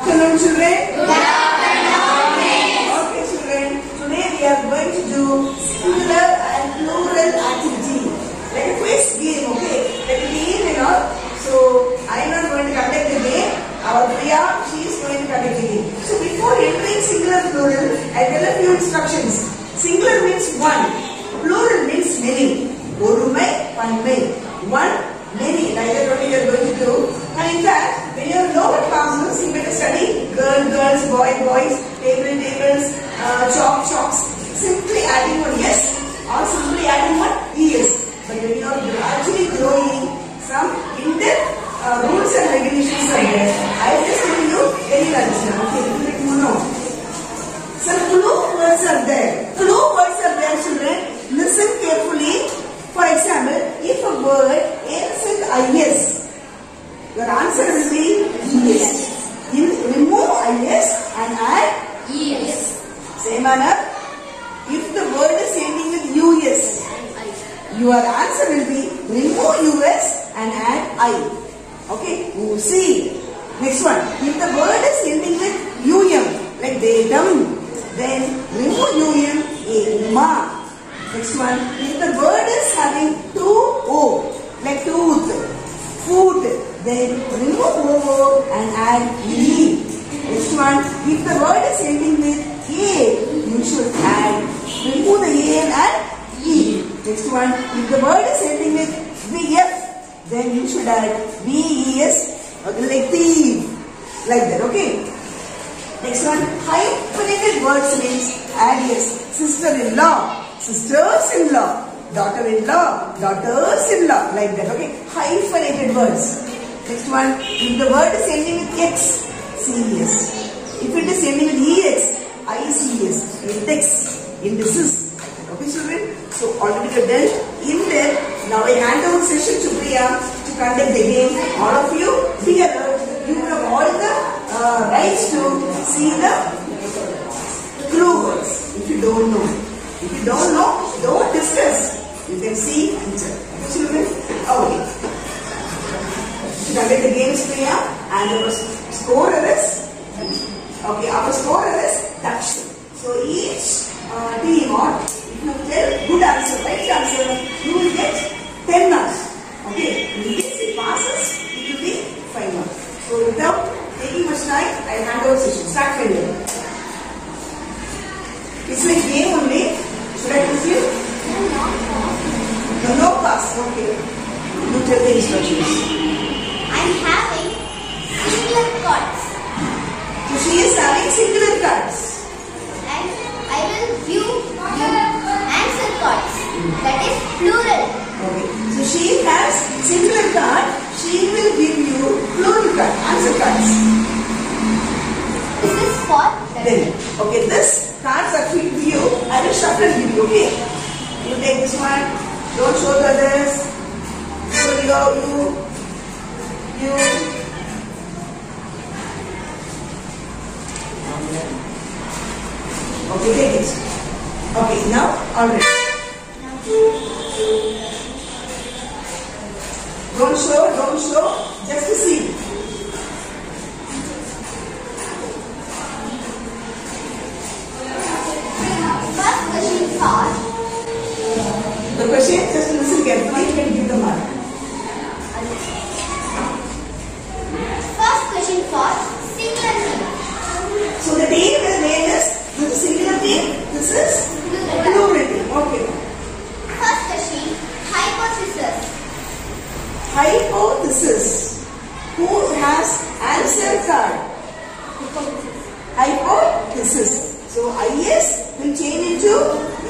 afternoon, children. Okay, children. Today we are going to do singular and plural activity. Like a quiz game, okay? Like a game, you know. So, I am not going to conduct the game. Our Priya, she is going to conduct the game. So, before entering singular plural, I tell a few instructions. Singular means one. Plural means many. ஒருமை பன்மை one many like that what you are going to do and in fact when you are lower classes you better study girl girls boy boys table tables uh, chalk chalks simply adding one yes? Or simply adding one yes. But when you are growing some in-depth uh, rules and regulations are there I am just telling you then you will understand okay let me know some clue words are there clue words are there children listen carefully for example, if a word ends in is, your answer will be yes. You remove is and add Yes. same manner. If the word is ending with us, your answer will be remove us and add I. Okay, see. Next one. If the word is ending with um, like they them, then remove um, ma. Next one. If the word is having two O, like tooth, food, then remove O and add E. One. If the word is ending with A, you should add, remove the A and E. Next one. If the word is ending with VF, then you should add VES, okay, like thief. Like that, okay? Next one, hyphenated words means yes. Sister-in-law, sisters-in-law, daughter-in-law, daughters-in-law, like that, okay? Hyphenated words. Next one, if the word is ending with X, CES. If it is ending with EX, ICS, index, indices. Okay, children? So already we have in there. Now I hand over session to Priya to conduct the game. All of you, alert. You have all the uh, rights to see the clue words if you don't know. If you don't know, don't discuss. You can see and check. Children, okay. To conduct the games, Priya, and our scorer is Okay, our scorer is touch. So each uh, team or if you tell good answer, right answer, you will get 10 marks. Okay, in case it passes, it will be 5 marks. So without taking much time, I hand over session. Start failure. It's like game only. Should I teach you? No, no pass. Okay. You tell the instructions. I'm having singular cards So she is having singular cards. and I will give you answer cards. That is plural. Okay. So she has singular card. She will give you plural card, answer cards. This is for Then, okay, this cards are to you. I will shuffle and you. Okay. You take this one. Don't show the others. So you go, you, you. Okay, take it. Okay, now, alright. Don't show, don't show, just to see. first question for The question, just listen carefully and give the mark. first question for singular name. So the team is named as this is singular team, this is plural team. Okay. First question hypothesis. Hypothesis. Who has answer card? Hypothesis. So IS will change into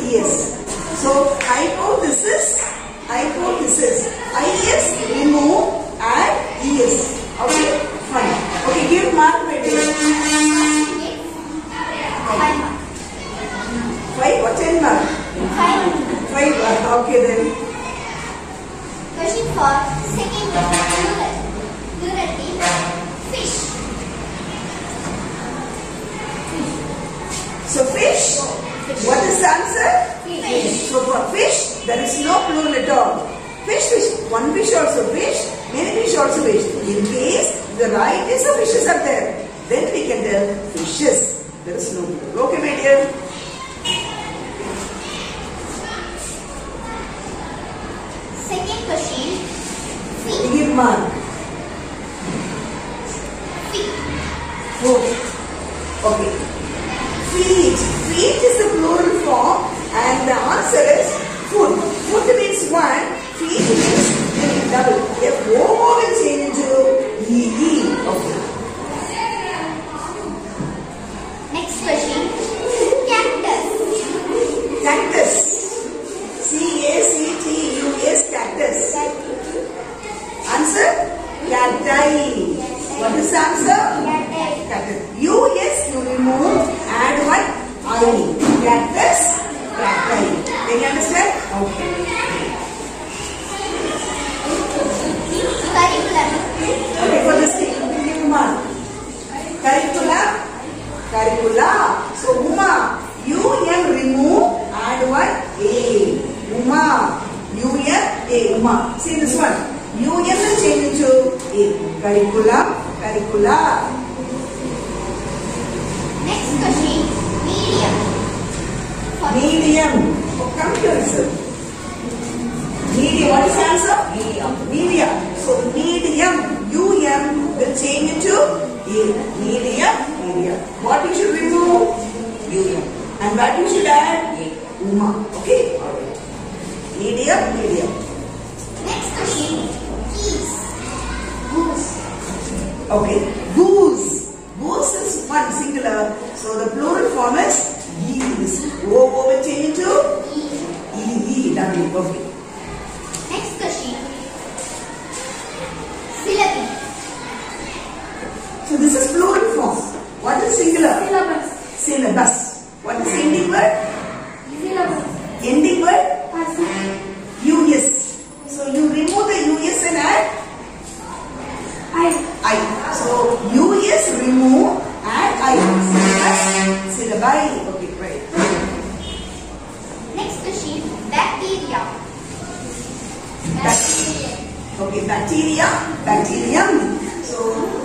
ES. So hypothesis, hypothesis. IS remove and ES. Okay, fine. Okay, give mark by day. Five mark. Five or ten mark? Five. Five mark. Okay then. Question for second plural. Plural is fish. So fish, what is the answer? Fish. So for fish, there is no plural at all. Fish, fish, one fish also fish, many fish also fish. In case the right is of fishes are there, then we can tell fishes. There is no plural. Okay, my dear? Cacti. What is the answer? Cactus. U yes, you remove, add one I. Cactus, cacti. Can you understand? Okay. Curriculum. Okay, for this thing, give mark. Curriculum, curricula. So, Uma, U-M remove, add one A. Uma, U-M, A, Uma. See this one. U-M will change into A. Curriculum, curricula. Next question. Medium. Medium. Oh, come here, sir. Medium. What is the answer? Medium. Medium. So medium. U-M will change into. Medium. Medium. What you should remove? U-M. And what you should add? A. Uma. Okay? Alright. Medium. Medium. Next question. Okay. Goose. Goose is one singular. So the plural form is geese. O O will change E. E E W. Okay. Next question. Syllabi. So this is plural form. What is singular? Syllabus. Syllabus. What is ending word? Syllabus. Ending word? US. So you remove the US and add I. I. So U is remove add I. Syllabus. Syllabi. Okay, right. Next question. Bacteria. Bacteria. Okay, bacteria. Bacterium. So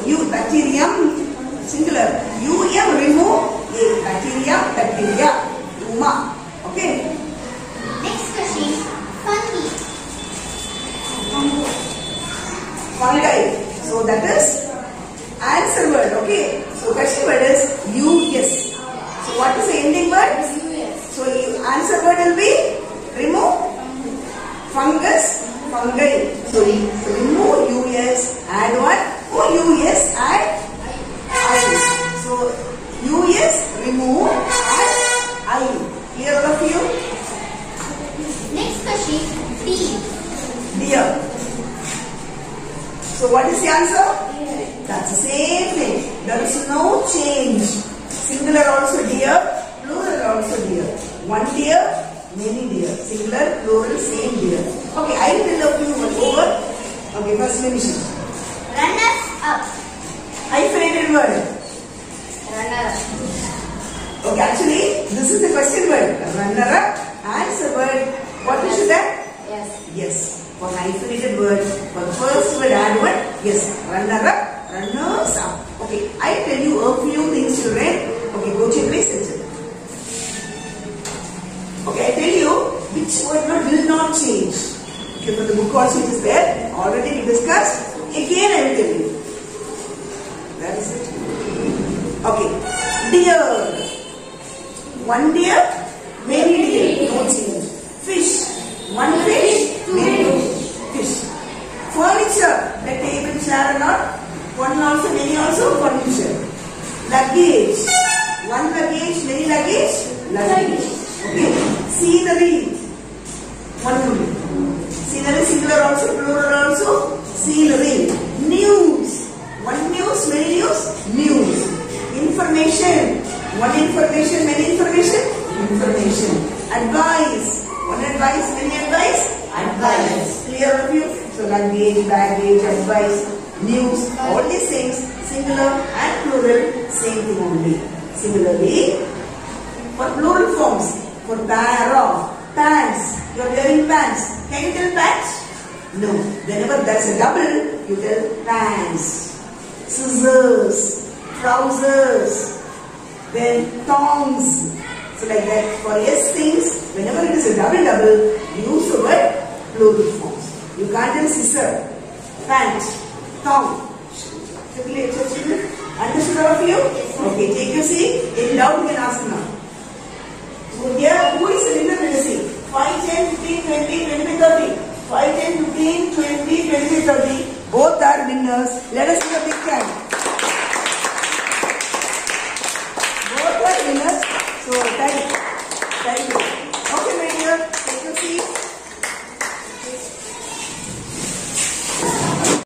you bacterium singular. UM remove A. Bacteria. Bacteria. Uma. Okay. Next question. Fungi. fungi. So that is answer word. Okay. So question word is US. So what is the ending word? So answer word will be remove fungus, fungi. So, you- remove US, add what? Oh US, add I. So US remove, add I. Clear all of you? Next question. Deer. Dear. So what is the answer? That's the same thing. There is no change. Singular also deer, plural also deer. One deer, many deer. Singular, plural, same deer. Okay, I will tell you one over. Okay, first finish it. Runners up. Hyphenated word. Runner up. Okay, actually, this is the question word. Runner up, answer word. What is that? Yes. Yes. For hyphenated word, for the first word add one, yes. Runner up, runners up. Okay, I tell you a few things to read. Okay, go to your place and. Okay, I tell you which word not, will not change. Okay, for the book also it is there. Already we discussed. Again I will tell you. That is it. Okay, deer. One deer, many deer, no change. Fish, one fish, many fish. Furniture, the table, chair, or not. One also, many also, furniture. Luggage, one luggage, many luggage, luggage. Okay. Scenery, one. Scenery, singular also, plural also, scenery. News, one news, many news, news. Information, one information, many information, information. Advice, one advice, many advice, advice. Clear of you? Baggage, advice, news, all these things, singular and plural, same thing only. Similarly, for plural forms, for para, pants, you are wearing pants. Can you tell pants? No. Whenever that's a double, you tell pants. Scissors, trousers, then tongs. So like that, for yes things, whenever it is a double double, use the word plural forms. Tell scissor, pant, thong. Understood all of you? Okay, take your seat. In doubt, you can now. So here, who is the winner? See. 5, 10, 15, 20, 25, 30. 5, 10, 15, 20, 25, 30. Both are winners. Let us give a big hand.